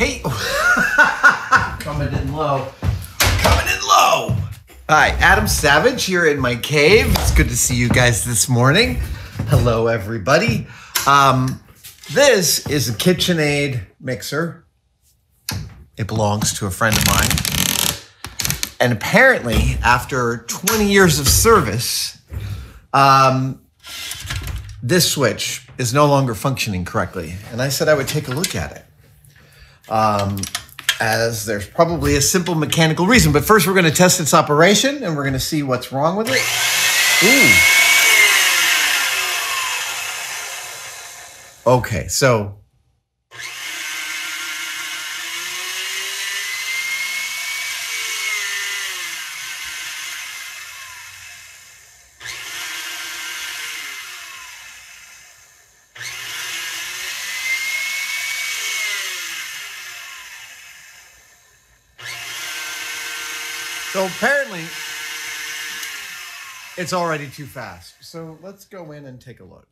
Hey, coming in low. Coming in low. Hi, Adam Savage here in my cave. It's good to see you guys this morning. Hello, everybody. Um, this is a KitchenAid mixer. It belongs to a friend of mine. And apparently, after 20 years of service, um, this switch is no longer functioning correctly. And I said I would take a look at it. Um, as there's probably a simple mechanical reason. But first, we're going to test its operation and we're going to see what's wrong with it. Ooh. Okay, so. So apparently, it's already too fast. So let's go in and take a look.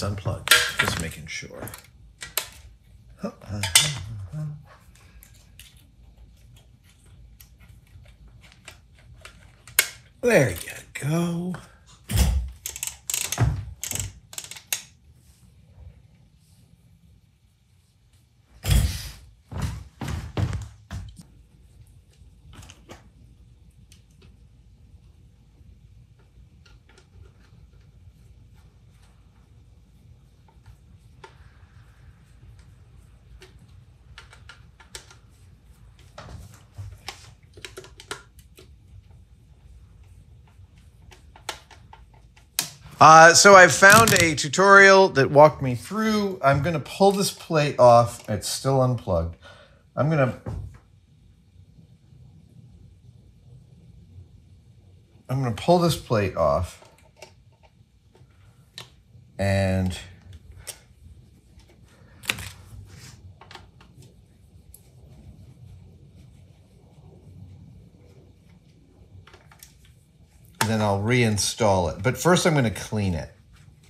It's unplugged. Just making sure. There you go. Uh, so I found a tutorial that walked me through. I'm going to pull this plate off. It's still unplugged. I'm going to I'm going to pull this plate off and I'll reinstall it. But first I'm going to clean it.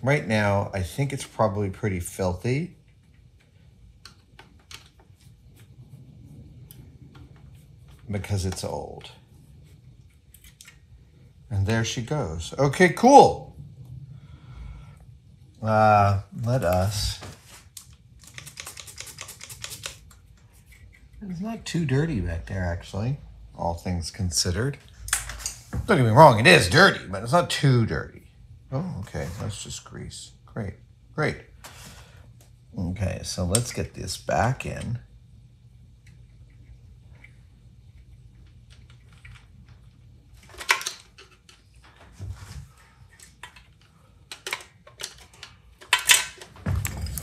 Right now, I think it's probably pretty filthy. Because it's old. And there she goes. Okay, cool. Uh, let us. It's not too dirty back there, actually, all things considered. Don't get me wrong, it is dirty, but it's not too dirty. Oh, okay. That's just grease. Great. Great. Okay, so let's get this back in.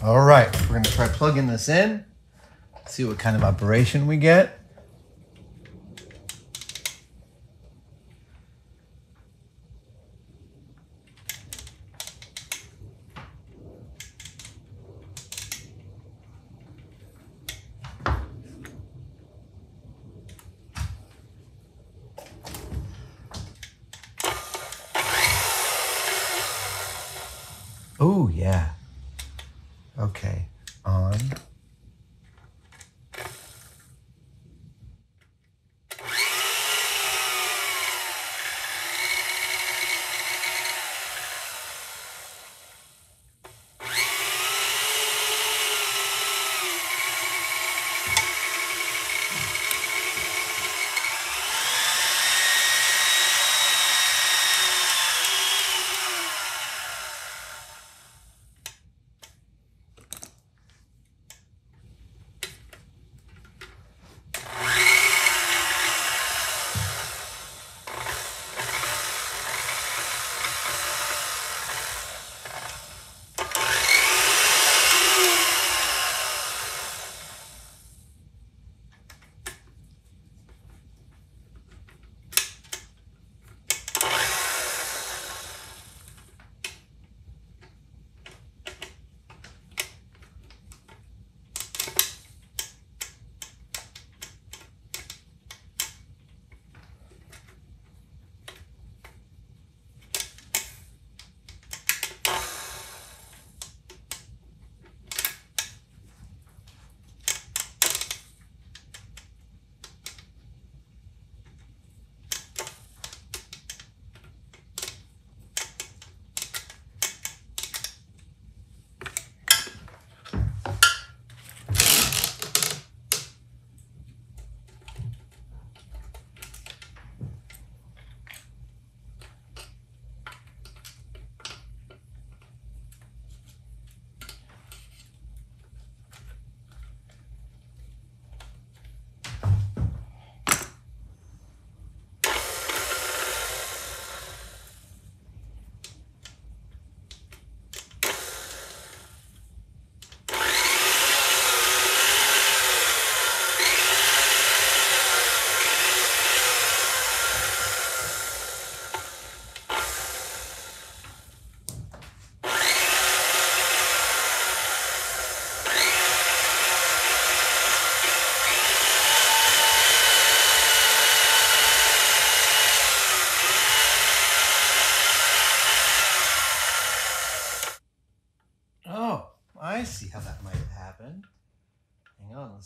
All right, we're to try plugging this in, see what kind of operation we get.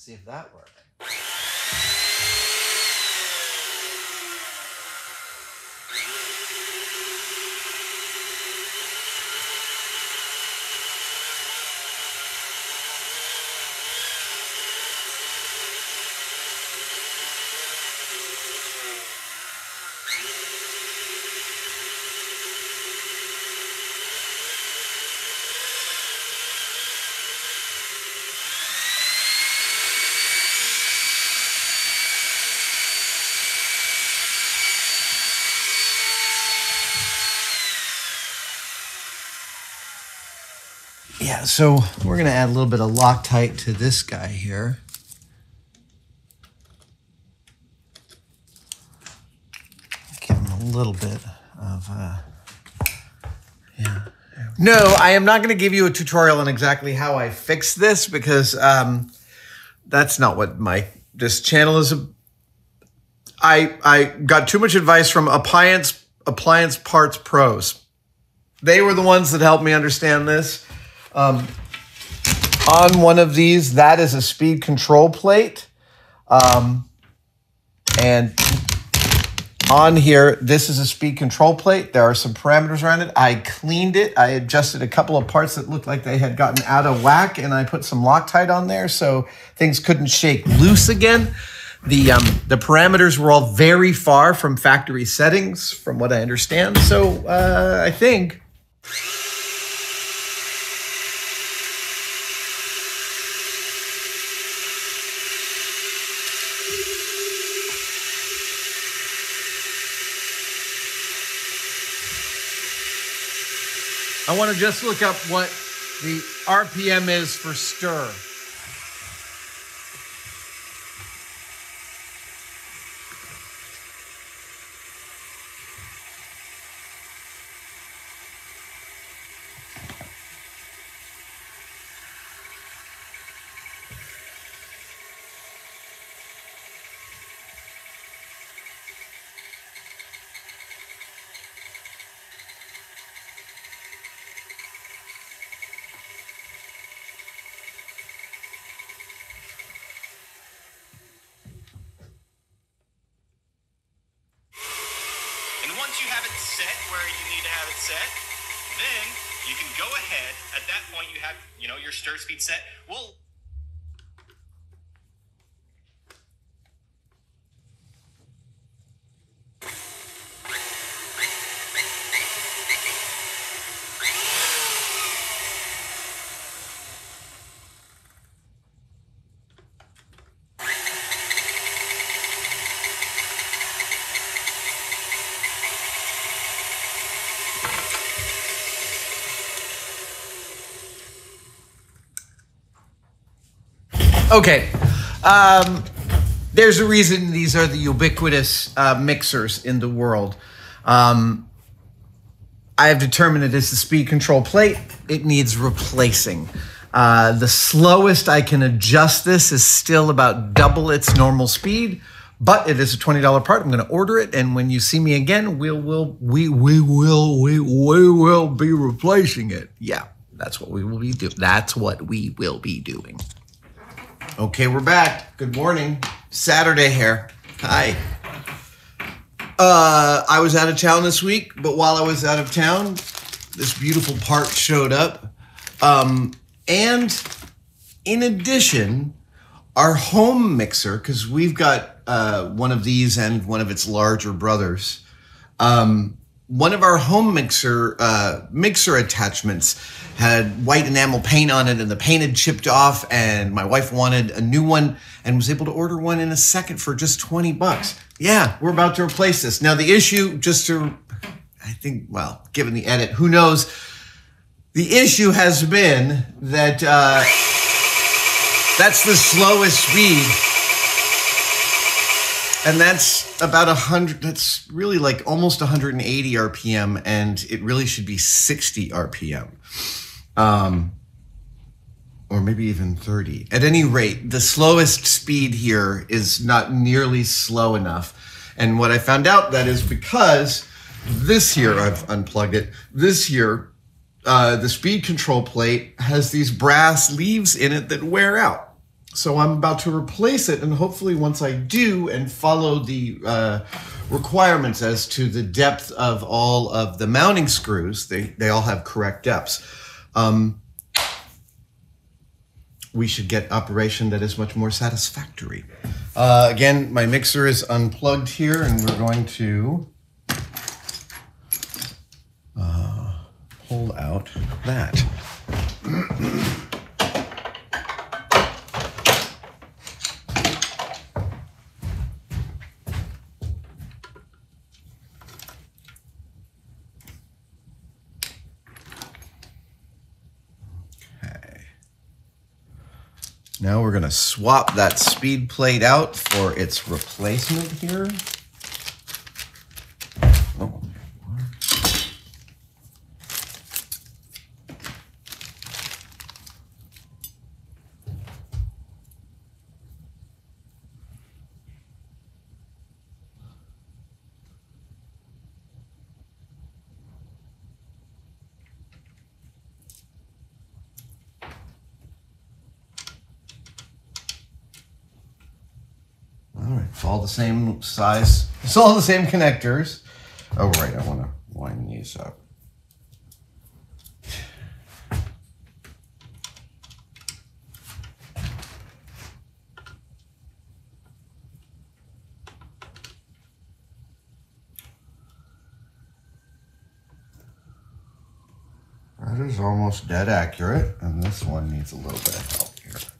See if that works. Yeah, so we're going to add a little bit of Loctite to this guy here. Give him a little bit of, uh, yeah. No, I am not going to give you a tutorial on exactly how I fix this because um, that's not what my this channel is. I I got too much advice from appliance appliance parts pros. They were the ones that helped me understand this. Um, on one of these, that is a speed control plate. Um, and on here, this is a speed control plate. There are some parameters around it. I cleaned it. I adjusted a couple of parts that looked like they had gotten out of whack, and I put some Loctite on there so things couldn't shake loose again. The, um, the parameters were all very far from factory settings, from what I understand. So uh, I think I want to just look up what the RPM is for stir. Once you have it set where you need to have it set, then you can go ahead. At that point, you have you know your stir speed set. We'll Okay. Um, there's a reason these are the ubiquitous uh, mixers in the world. Um, I have determined it is the speed control plate. It needs replacing. Uh, the slowest I can adjust this is still about double its normal speed, but it is a $20 part. I'm going to order it, and when you see me again, we'll, we'll, we, we will we, we will be replacing it. Yeah, that's what we will be doing. That's what we will be doing. Okay, we're back. Good morning. Saturday here. Hi. Uh, I was out of town this week, but while I was out of town, this beautiful part showed up. Um, and in addition, our home mixer, because we've got uh, one of these and one of its larger brothers. Um, one of our home mixer uh, mixer attachments had white enamel paint on it, and the paint had chipped off. And my wife wanted a new one, and was able to order one in a second for just twenty bucks. Yeah, we're about to replace this now. The issue, just to, I think, well, given the edit, who knows? The issue has been that uh, that's the slowest speed and that's about a hundred that's really like almost 180 rpm and it really should be 60 rpm um or maybe even 30 at any rate the slowest speed here is not nearly slow enough. And what i found out that is because this here i've unplugged it this here uh, the speed control plate has these brass leaves in it that wear out. So I'm about to replace it, and hopefully, once I do and follow the uh, requirements as to the depth of all of the mounting screws, they, they all have correct depths. Um, we should get operation that is much more satisfactory. Uh, again, my mixer is unplugged here, and we're going to uh, pull out that. we're to swap that speed plate out for its replacement here. Oh. All right, it's all the same size. It's all the same connectors. Oh, right, I want to line these up. That is almost dead accurate, and this one needs a little bit of help here.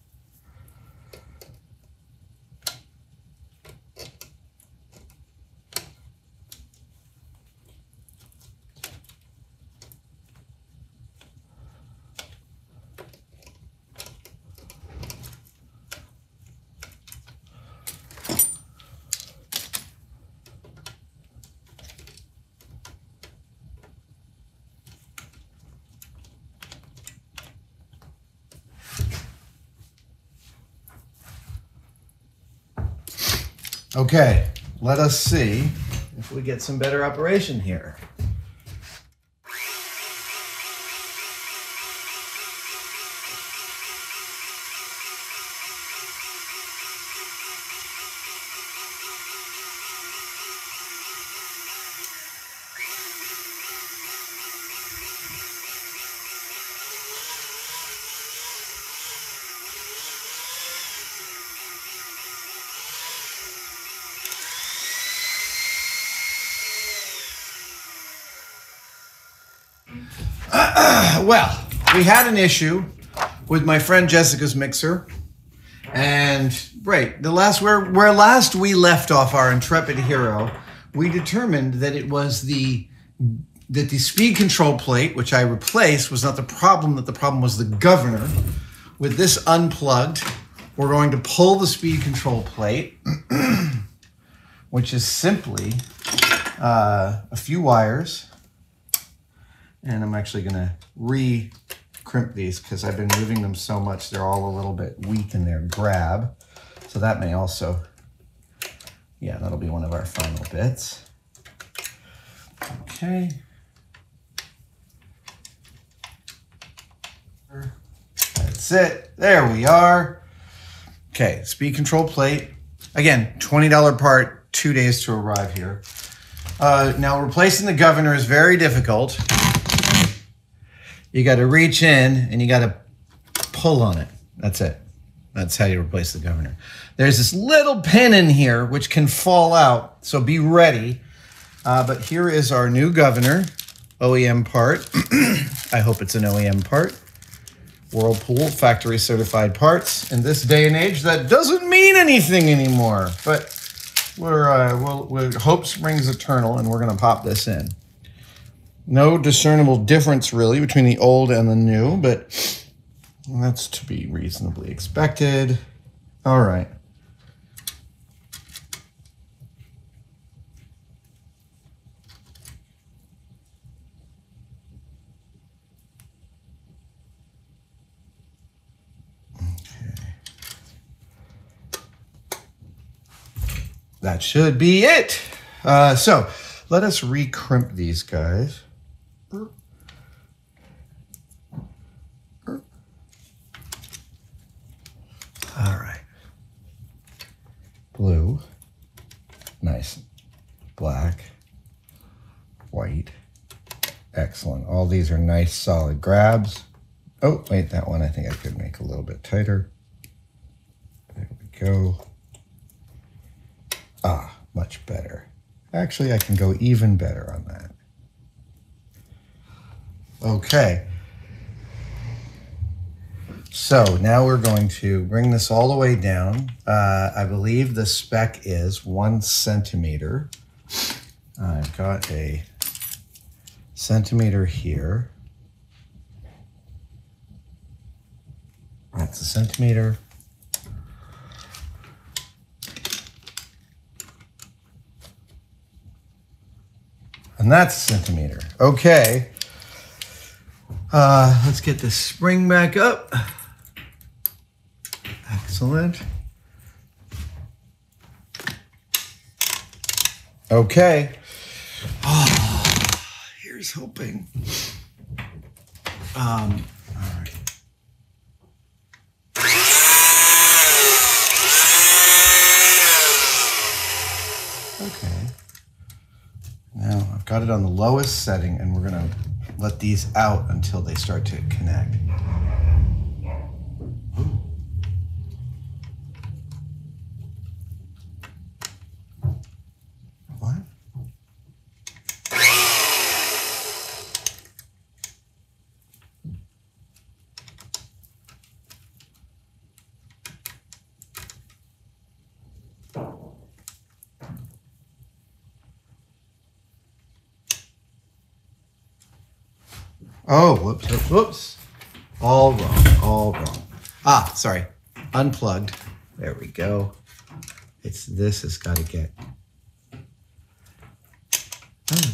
Okay, let us see if we get some better operation here. Well, we had an issue with my friend Jessica's mixer. And right, the last where where last we left off our intrepid hero, we determined that it was the that the speed control plate, which I replaced, was not the problem, that the problem was the governor. With this unplugged, we're going to pull the speed control plate, which is simply uh, a few wires and I'm actually going to re-crimp these because I've been moving them so much they're all a little bit weak in their grab. So that may also, yeah, that'll be one of our final bits. Okay. That's it. There we are. Okay, speed control plate. Again, $20 part, two days to arrive here. Uh, now, replacing the governor is very difficult you got to reach in and you got to pull on it. That's it. That's how you replace the governor. There's this little pin in here which can fall out, so be ready. Uh, but here is our new governor, OEM part. I hope it's an OEM part. Whirlpool factory certified parts. In this day and age, that doesn't mean anything anymore. But we're, uh, we'll, we're, hope springs eternal, and we're going to pop this in. No discernible difference really between the old and the new, but that's to be reasonably expected. All right. That should be it. Uh, so let us recrimp these guys. Black, white. Excellent. All these are nice solid grabs. Oh, wait, that one I think I could make a little bit tighter. There we go. Ah, much better. Actually, I can go even better on that. Okay. So now we're going to bring this all the way down. Uh, I believe the spec is one centimeter. I've got a centimeter here. That's a centimeter. And that's a centimeter. Okay. Uh, let's get the spring back up. Excellent. Okay. Oh, here's hoping. Um, all right. Okay. Now I've got it on the lowest setting and we're gonna let these out until they start to connect. Oh, whoops, whoops, whoops. All wrong, all wrong. Ah, sorry. Unplugged. There we go. It's this has got to get. Oh,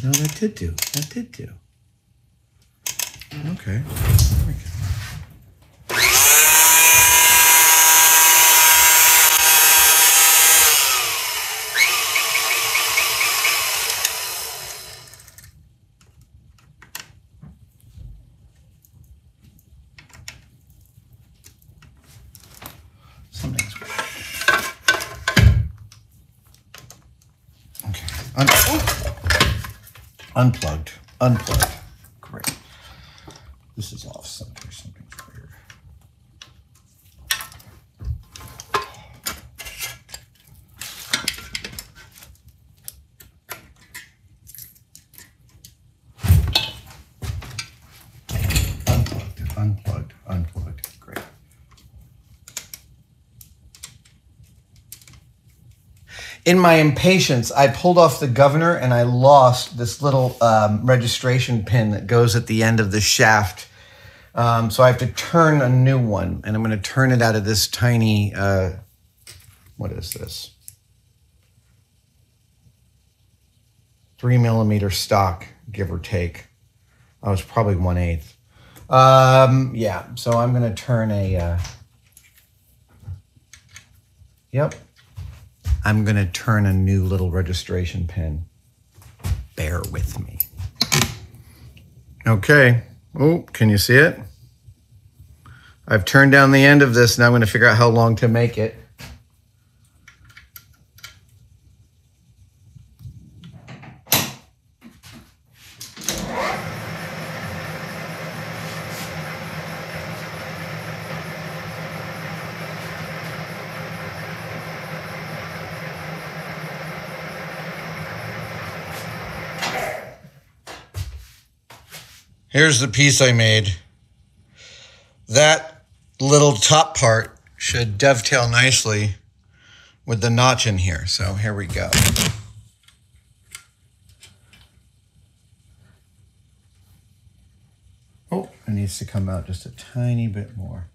no, that did do. That did do. Okay. There we go. Something's Okay. Un-. Unplugged. Unplugged. Great. This is off center. Something's weird. Unplugged. Unplugged. Unplugged. Great. In my impatience, I pulled off the governor and I lost this little um, registration pin that goes at the end of the shaft. Um, so I have to turn a new one, and I'm going to turn it out of this tiny. Uh, what is this? Three millimeter stock, give or take. I was probably one eighth. Um, yeah, so I'm going to turn a. Uh, yep. I'm going to turn a new little registration pin. Bear with me. Okay. Oh, can you see it? I've turned down the end of this. Now I'm going to figure out how long to make it. Here's the piece I made. That little top part should dovetail nicely with the notch in here. So here we go. Oh, it needs to come out just a tiny bit more.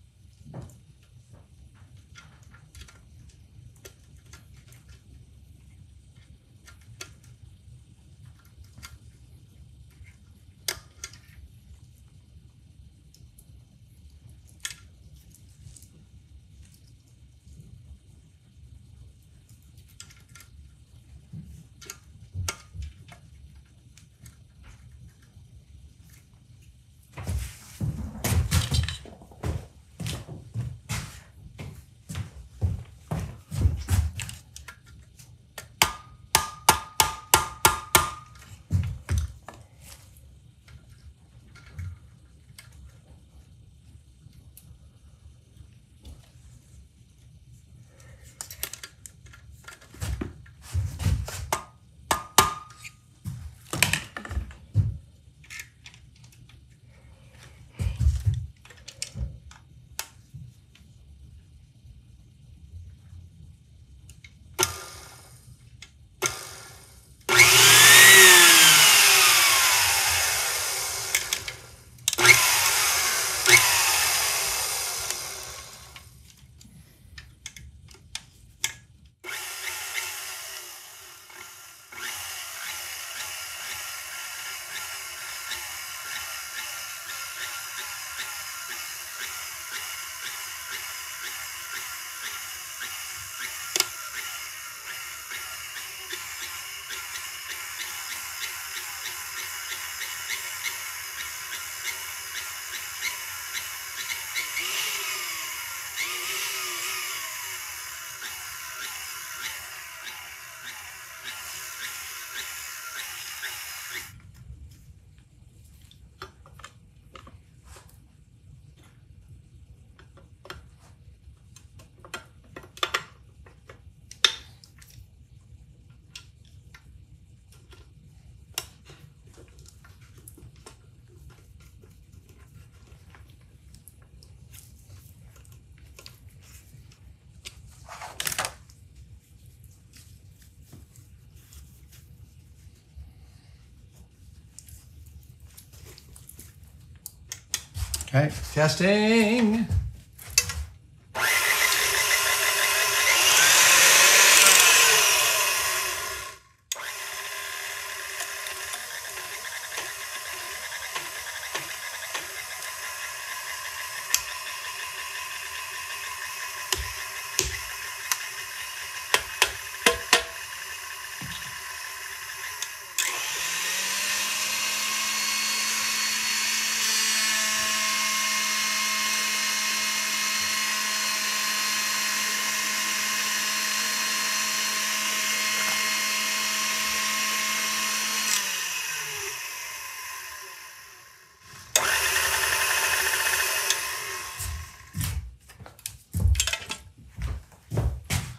Okay, testing.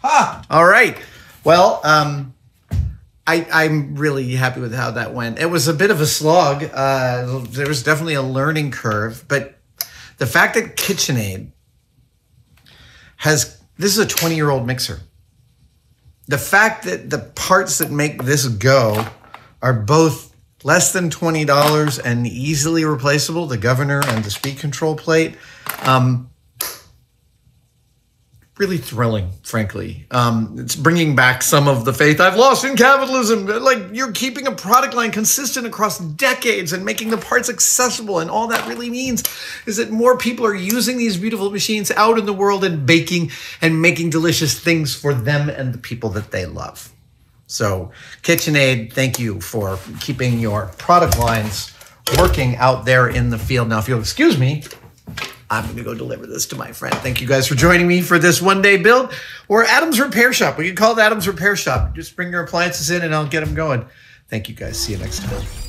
Ah, all right. Well, um, I, I'm really happy with how that went. It was a bit of a slog. Uh, there was definitely a learning curve, but the fact that KitchenAid has this is a 20 year old mixer. The fact that the parts that make this go are both less than $20 and easily replaceable the governor and the speed control plate. Um, really thrilling, frankly. Um, it's bringing back some of the faith I've lost in capitalism. Like you're keeping a product line consistent across decades and making the parts accessible. And all that really means is that more people are using these beautiful machines out in the world and baking and making delicious things for them and the people that they love. So, KitchenAid, thank you for keeping your product lines working out there in the field. Now, if you'll excuse me, I'm going to go deliver this to my friend. Thank you guys for joining me for this one day build or Adams Repair Shop. We can call it Adams Repair Shop. Just bring your appliances in and I'll get them going. Thank you guys. See you next time.